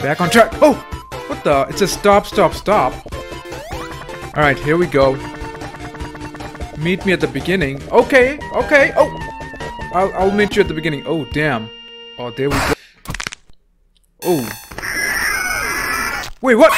Back on track. Oh! What the? It says stop, stop, stop. Alright, here we go. Meet me at the beginning. Okay, okay. Oh! I'll, I'll meet you at the beginning. Oh, damn. Oh, there we go. Oh. Wait, what?